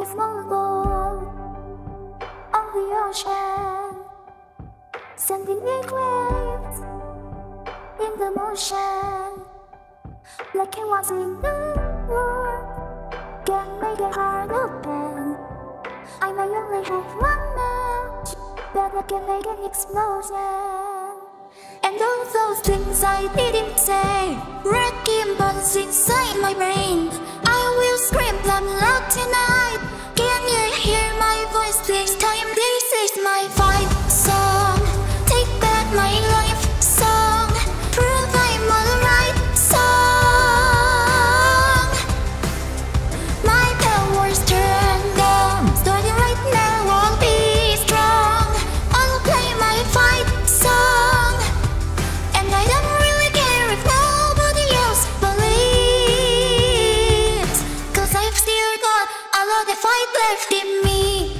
like a small boat on the ocean, sending big waves in the motion, like it was in the world, can make a heart open. I may only have one match, but I can make an explosion. And all those things I didn't say, wrecking bullets inside my brain. This my fight song. Take back my life song. Prove I'm alright song. My power's turned on. Starting right now, I'll be strong. I'll play my fight song. And I don't really care if nobody else believes. Cause I've still got a lot of fight left in me.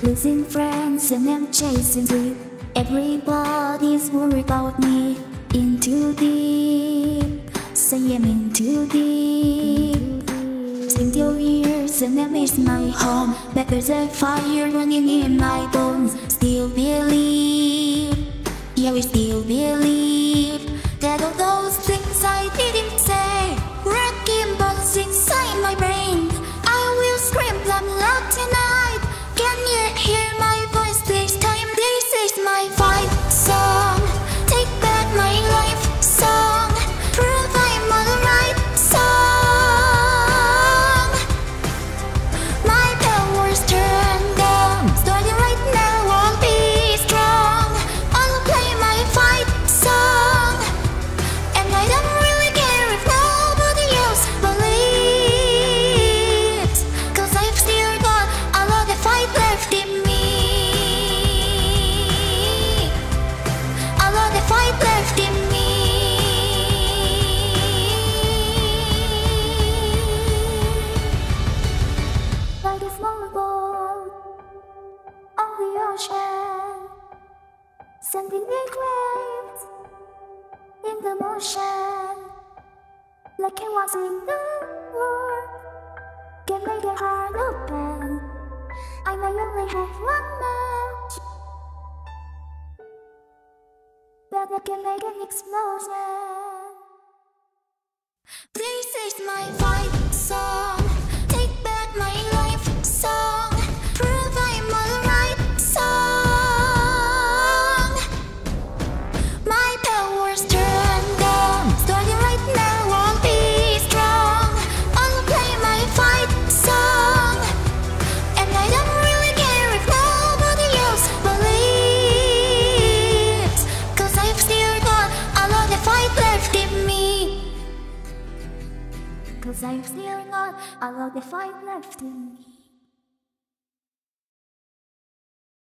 Losing friends and I'm chasing sleep. Everybody's worried about me. In too deep, say I'm in too deep. Sing your ears and I miss my home. But there's a fire running in my bones. Still believe, yeah, we still believe sending big waves in the motion, like it was in the world, can make your heart open. I may only have one match, but I can make an explosion. This is my fight Cause I'm still not a lot of fight left in me.